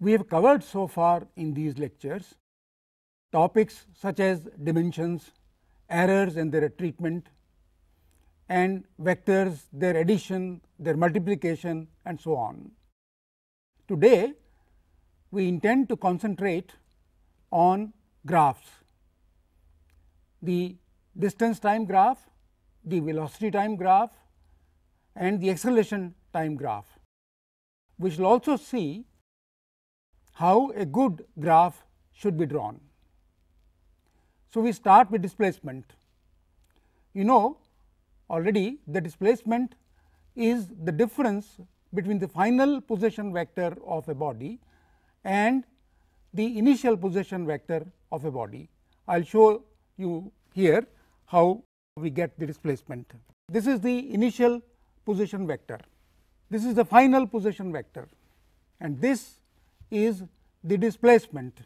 We have covered so far in these lectures topics such as dimensions, errors and their treatment and vectors, their addition, their multiplication and so on. Today, we intend to concentrate on graphs, the distance time graph, the velocity time graph and the acceleration time graph. We shall also see how a good graph should be drawn. So, we start with displacement. You know already the displacement is the difference between the final position vector of a body and the initial position vector of a body. I will show you here how we get the displacement. This is the initial position vector. This is the final position vector and this is the displacement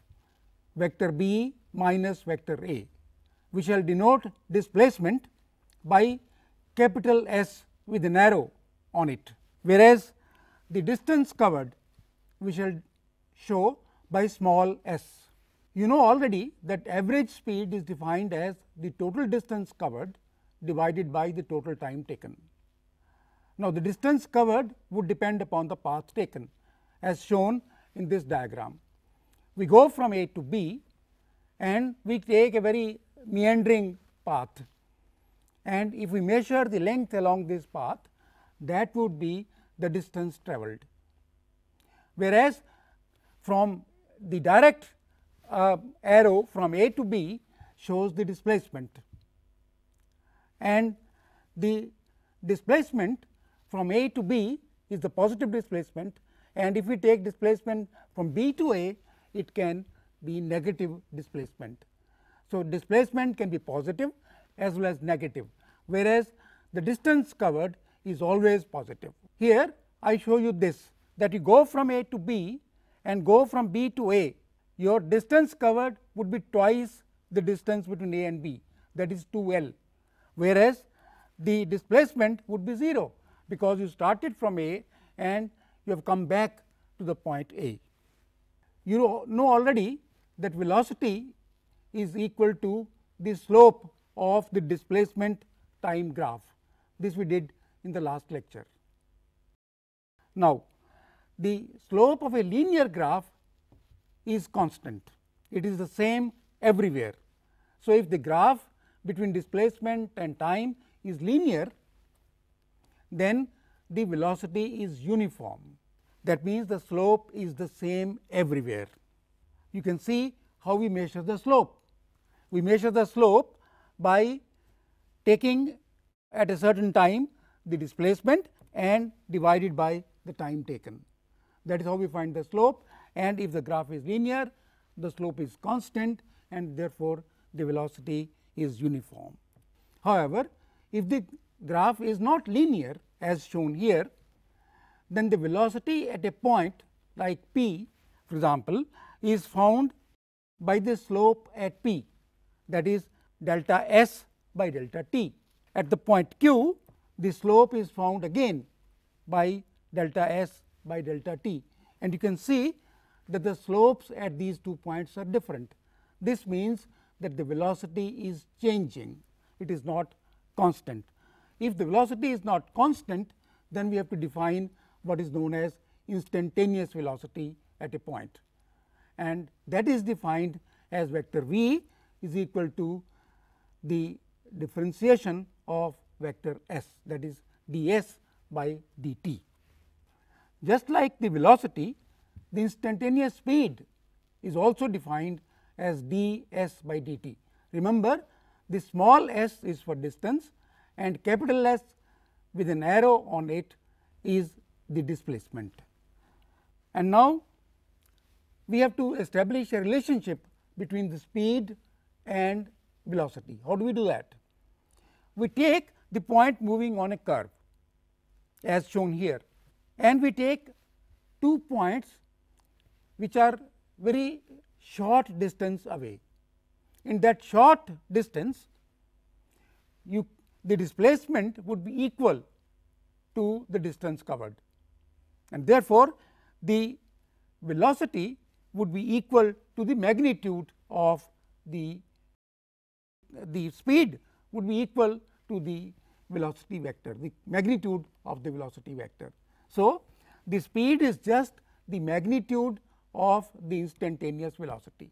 vector b minus vector a. We shall denote displacement by capital S with an arrow on it, whereas the distance covered we shall show by small s. You know already that average speed is defined as the total distance covered divided by the total time taken. Now, the distance covered would depend upon the path taken as shown in this diagram. We go from A to B and we take a very meandering path and if we measure the length along this path that would be the distance travelled. Whereas, from the direct uh, arrow from A to B shows the displacement and the displacement from A to B is the positive displacement and if we take displacement from B to A it can be negative displacement. So, displacement can be positive as well as negative, whereas the distance covered is always positive. Here I show you this that you go from A to B and go from B to A, your distance covered would be twice the distance between A and B that is 2 L, whereas the displacement would be 0 because you started from A and you have come back to the point A. You know already that velocity is equal to the slope of the displacement time graph. This we did in the last lecture. Now, the slope of a linear graph is constant. It is the same everywhere. So, if the graph between displacement and time is linear, then the velocity is uniform. That means, the slope is the same everywhere. You can see how we measure the slope. We measure the slope by taking at a certain time the displacement and divided by the time taken. That is how we find the slope and if the graph is linear, the slope is constant and therefore, the velocity is uniform. However, if the graph is not linear as shown here, then the velocity at a point like p for example, is found by the slope at p that is delta s by delta t. At the point q, the slope is found again by delta s by delta t and you can see that the slopes at these two points are different. This means that the velocity is changing, it is not constant. If the velocity is not constant, then we have to define what is known as instantaneous velocity at a point and that is defined as vector v is equal to the differentiation of vector s that is d s by d t. Just like the velocity, the instantaneous speed is also defined as d s by d t. Remember the small s is for distance and capital S with an arrow on it is the displacement. And now, we have to establish a relationship between the speed and velocity. How do we do that? We take the point moving on a curve as shown here and we take two points which are very short distance away. In that short distance, you the displacement would be equal to the distance covered and therefore, the velocity would be equal to the magnitude of the the speed would be equal to the velocity vector the magnitude of the velocity vector. So, the speed is just the magnitude of the instantaneous velocity.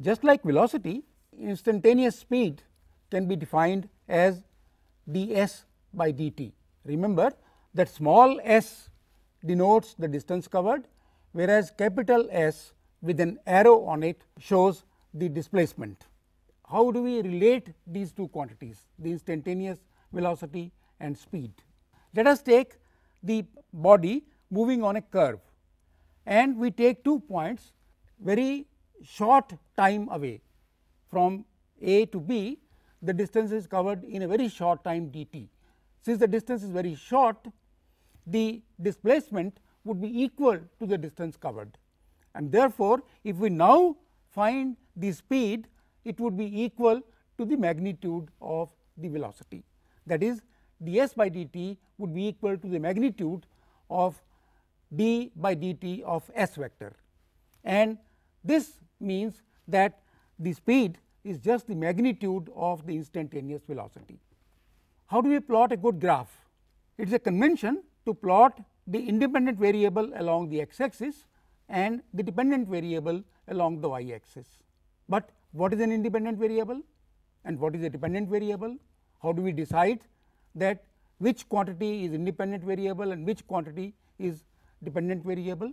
Just like velocity instantaneous speed can be defined as d s by d t. Remember that small s denotes the distance covered, whereas capital S with an arrow on it shows the displacement. How do we relate these two quantities, the instantaneous velocity and speed? Let us take the body moving on a curve and we take two points very short time away from A to B, the distance is covered in a very short time d t. Since the distance is very short, the displacement would be equal to the distance covered. And therefore, if we now find the speed it would be equal to the magnitude of the velocity. That is d s by d t would be equal to the magnitude of d by d t of s vector. And this means that the speed is just the magnitude of the instantaneous velocity. How do we plot a good graph? It is a convention to plot the independent variable along the x axis and the dependent variable along the y axis. But what is an independent variable and what is a dependent variable? How do we decide that which quantity is independent variable and which quantity is dependent variable?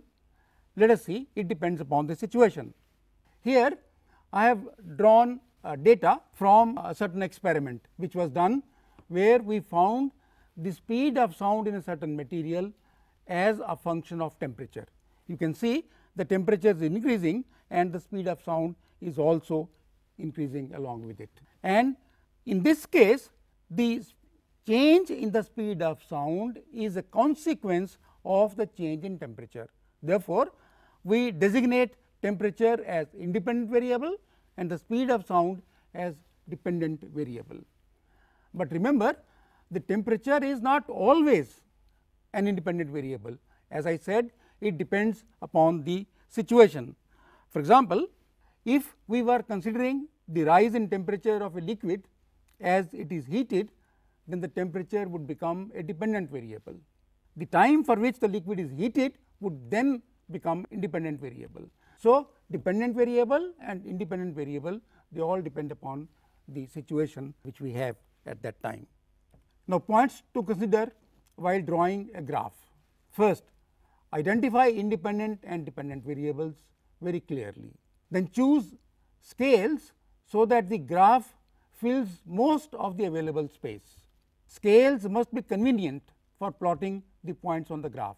Let us see it depends upon the situation. Here I have drawn uh, data from a certain experiment which was done where we found the speed of sound in a certain material as a function of temperature. You can see the temperature is increasing and the speed of sound is also increasing along with it. And in this case the change in the speed of sound is a consequence of the change in temperature. Therefore, we designate temperature as independent variable and the speed of sound as dependent variable. But remember the temperature is not always an independent variable as I said it depends upon the situation. For example, if we were considering the rise in temperature of a liquid as it is heated then the temperature would become a dependent variable. The time for which the liquid is heated would then become independent variable. So, dependent variable and independent variable they all depend upon the situation which we have at that time. Now, points to consider while drawing a graph. First, identify independent and dependent variables very clearly. Then choose scales so that the graph fills most of the available space. Scales must be convenient for plotting the points on the graph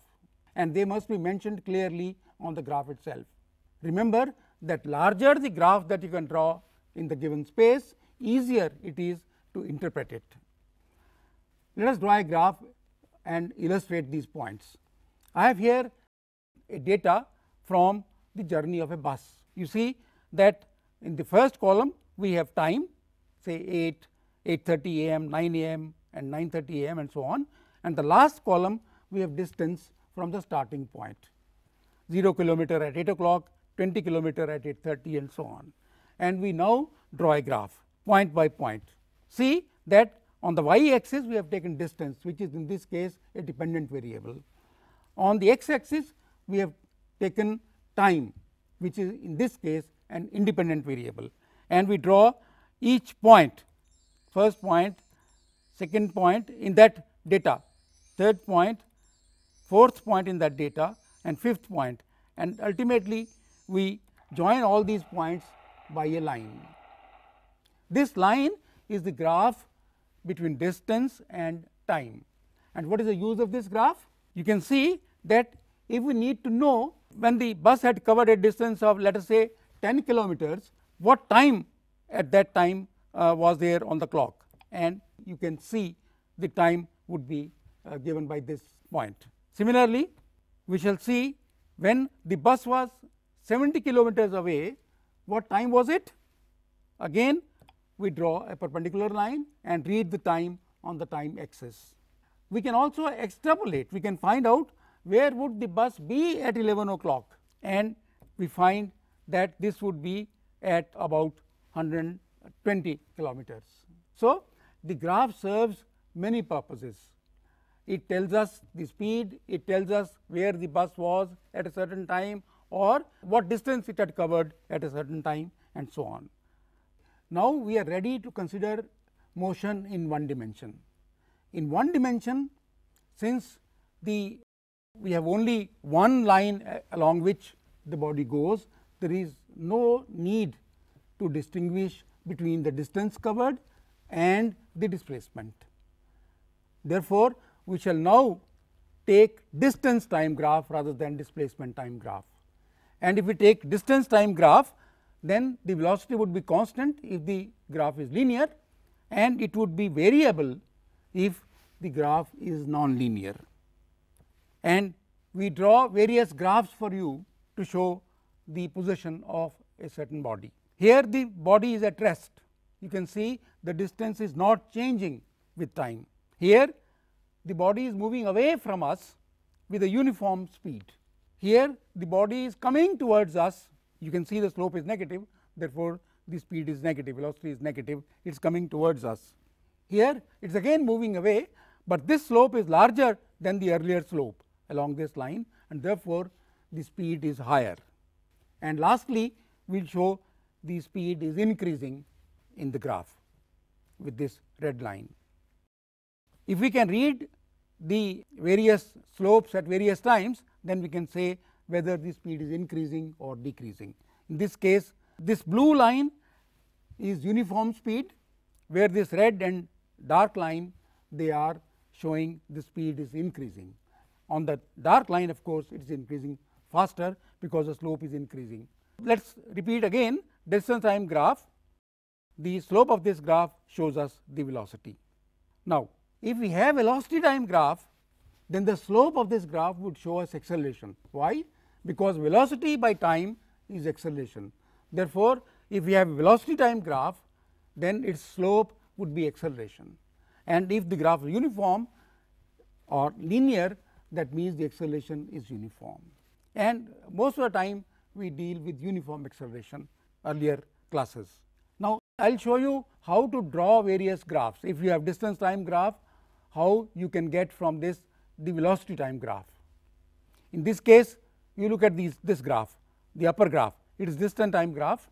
and they must be mentioned clearly on the graph itself. Remember that larger the graph that you can draw in the given space, easier it is to interpret it. Let us draw a graph and illustrate these points. I have here a data from the journey of a bus. You see that in the first column we have time say 8, 8:30 a.m., 9 a.m. and 9:30 a.m. and so on and the last column we have distance from the starting point 0 kilometer at 8 o'clock, 20 kilometer at 8:30 and so on. And we now draw a graph point by point. See that on the y axis we have taken distance which is in this case a dependent variable. On the x axis we have taken time which is in this case an independent variable and we draw each point first point, second point in that data, third point, fourth point in that data and fifth point and ultimately we join all these points by a line. This line is the graph between distance and time. And what is the use of this graph? You can see that if we need to know when the bus had covered a distance of let us say 10 kilometers, what time at that time uh, was there on the clock and you can see the time would be uh, given by this point. Similarly, we shall see when the bus was 70 kilometers away, what time was it? Again we draw a perpendicular line and read the time on the time axis. We can also extrapolate, we can find out where would the bus be at 11 o'clock. and we find that this would be at about 120 kilometers. So, the graph serves many purposes. It tells us the speed, it tells us where the bus was at a certain time or what distance it had covered at a certain time and so on. Now, we are ready to consider motion in one dimension. In one dimension, since the we have only one line uh, along which the body goes, there is no need to distinguish between the distance covered and the displacement. Therefore, we shall now take distance time graph rather than displacement time graph. And if we take distance time graph, then the velocity would be constant if the graph is linear and it would be variable if the graph is non-linear. And we draw various graphs for you to show the position of a certain body. Here the body is at rest, you can see the distance is not changing with time. Here the body is moving away from us with a uniform speed. Here the body is coming towards us, you can see the slope is negative, therefore, the speed is negative, velocity is negative, it is coming towards us. Here it is again moving away, but this slope is larger than the earlier slope along this line and therefore, the speed is higher. And lastly, we will show the speed is increasing in the graph with this red line. If we can read the various slopes at various times, then we can say whether the speed is increasing or decreasing. In this case, this blue line is uniform speed, where this red and dark line they are showing the speed is increasing. On the dark line of course, it is increasing faster because the slope is increasing. Let us repeat again distance time graph, the slope of this graph shows us the velocity. Now, if we have velocity time graph, then the slope of this graph would show us acceleration. Why? Because velocity by time is acceleration. Therefore, if we have velocity time graph, then its slope would be acceleration. And if the graph is uniform or linear, that means the acceleration is uniform. And most of the time we deal with uniform acceleration earlier classes. Now, I will show you how to draw various graphs. If you have distance time graph, how you can get from this the velocity time graph. In this case, you look at these, this graph, the upper graph, it is distance time graph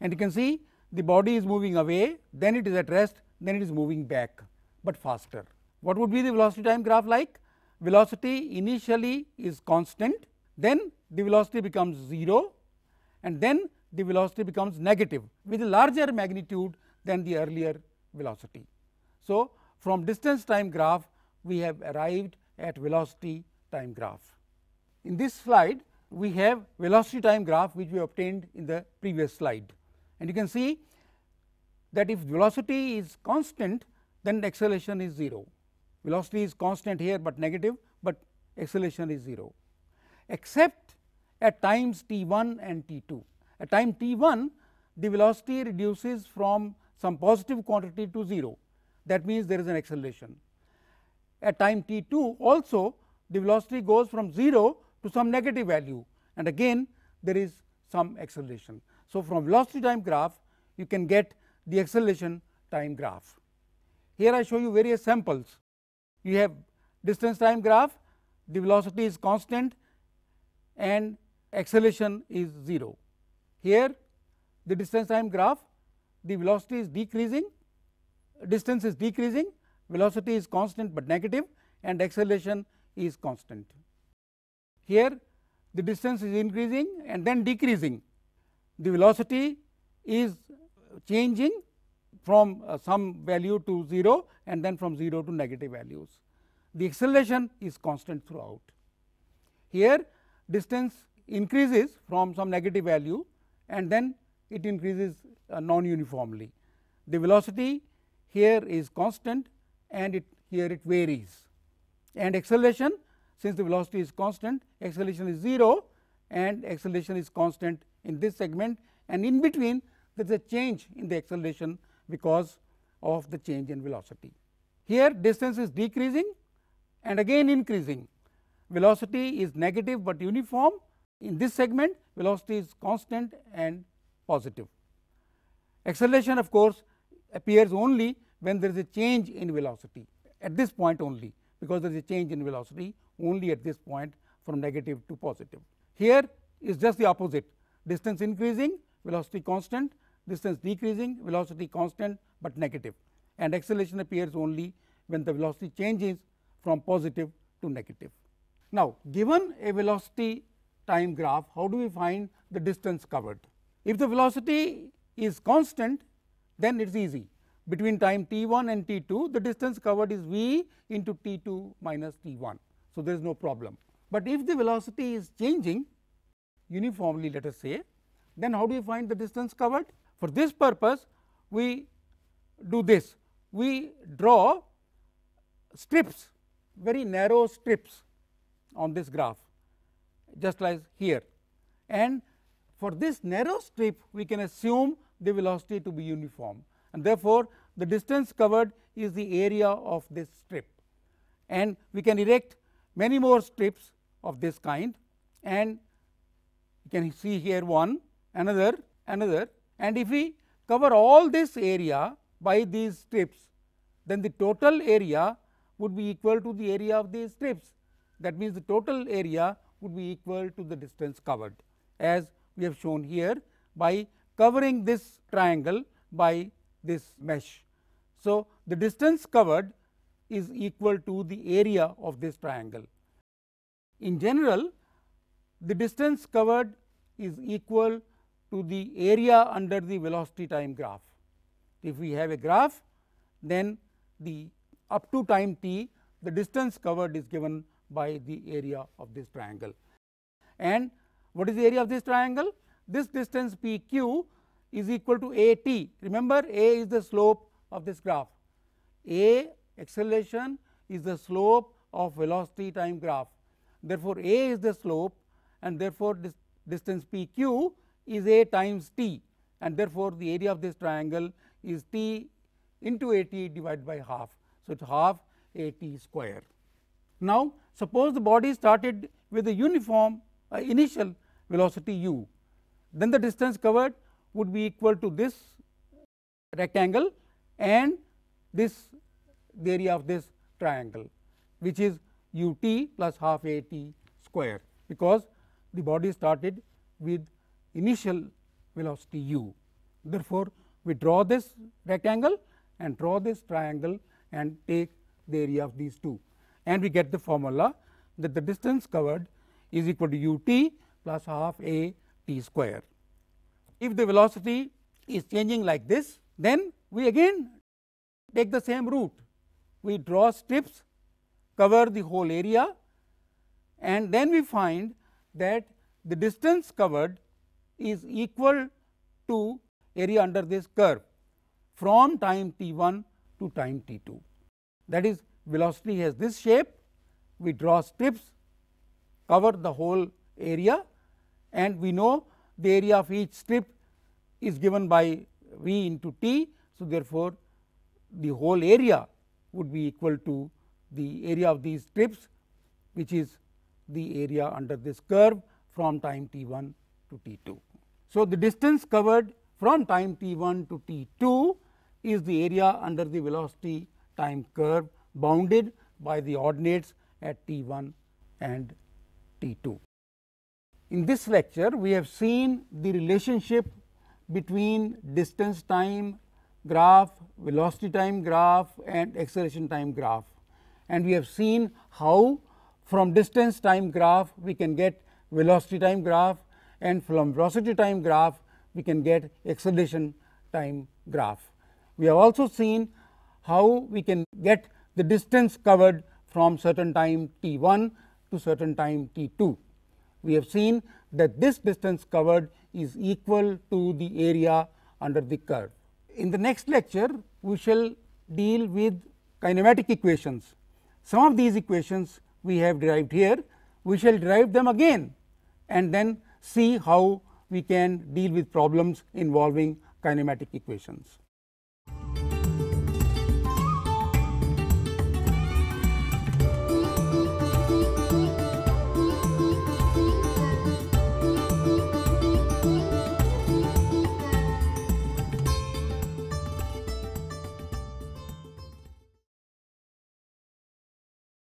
and you can see the body is moving away, then it is at rest, then it is moving back, but faster. What would be the velocity time graph like? Velocity initially is constant, then the velocity becomes 0 and then the velocity becomes negative with a larger magnitude than the earlier velocity. So, from distance time graph we have arrived at velocity time graph. In this slide we have velocity time graph which we obtained in the previous slide and you can see that if velocity is constant then acceleration is 0. Velocity is constant here, but negative, but acceleration is 0 except at times t 1 and t 2. At time t 1 the velocity reduces from some positive quantity to 0 that means there is an acceleration. At time t 2 also the velocity goes from 0 to some negative value and again there is some acceleration. So, from velocity time graph you can get the acceleration time graph. Here I show you various samples. You have distance time graph, the velocity is constant and acceleration is 0. Here the distance time graph the velocity is decreasing, distance is decreasing, velocity is constant, but negative and acceleration is constant. Here the distance is increasing and then decreasing, the velocity is changing from uh, some value to 0 and then from 0 to negative values. The acceleration is constant throughout. Here distance increases from some negative value and then it increases uh, non uniformly. The velocity here is constant and it here it varies and acceleration since the velocity is constant acceleration is 0 and acceleration is constant in this segment and in between there is a change in the acceleration because of the change in velocity. Here distance is decreasing and again increasing velocity is negative, but uniform in this segment velocity is constant and positive. Acceleration of course, appears only when there is a change in velocity at this point only because there is a change in velocity only at this point from negative to positive. Here is just the opposite distance increasing velocity constant distance decreasing velocity constant, but negative and acceleration appears only when the velocity changes from positive to negative. Now, given a velocity time graph, how do we find the distance covered? If the velocity is constant, then it is easy. Between time t 1 and t 2, the distance covered is v into t 2 minus t 1. So, there is no problem. But if the velocity is changing uniformly let us say, then how do you find the distance covered? For this purpose, we do this, we draw strips, very narrow strips on this graph, just like here. And for this narrow strip, we can assume the velocity to be uniform and therefore, the distance covered is the area of this strip. And we can erect many more strips of this kind. And you can see here one, another, another. And if we cover all this area by these strips, then the total area would be equal to the area of these strips. That means, the total area would be equal to the distance covered as we have shown here by covering this triangle by this mesh. So, the distance covered is equal to the area of this triangle. In general, the distance covered is equal to the area under the velocity time graph. If we have a graph, then the up to time t the distance covered is given by the area of this triangle. And what is the area of this triangle? This distance p q is equal to a t. Remember a is the slope of this graph. A acceleration is the slope of velocity time graph. Therefore, a is the slope and therefore, this distance p q is a times t and therefore, the area of this triangle is t into a t divided by half. So, it is half a t square. Now, suppose the body started with a uniform uh, initial velocity u, then the distance covered would be equal to this rectangle and this the area of this triangle which is u t plus half a t square because the body started with initial velocity u. Therefore, we draw this rectangle and draw this triangle and take the area of these two and we get the formula that the distance covered is equal to u t plus half a t square. If the velocity is changing like this, then we again take the same route. We draw strips, cover the whole area and then we find that the distance covered is equal to area under this curve from time t 1 to time t 2. That is velocity has this shape, we draw strips, cover the whole area and we know the area of each strip is given by v into t. So, therefore, the whole area would be equal to the area of these strips which is the area under this curve from time t 1 to t 2. So, the distance covered from time t 1 to t 2 is the area under the velocity time curve bounded by the ordinates at t 1 and t 2. In this lecture, we have seen the relationship between distance time graph, velocity time graph and acceleration time graph. And we have seen how from distance time graph we can get velocity time graph and from velocity time graph we can get acceleration time graph. We have also seen how we can get the distance covered from certain time t 1 to certain time t 2. We have seen that this distance covered is equal to the area under the curve. In the next lecture, we shall deal with kinematic equations. Some of these equations we have derived here, we shall derive them again and then see how we can deal with problems involving kinematic equations.